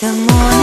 的模样。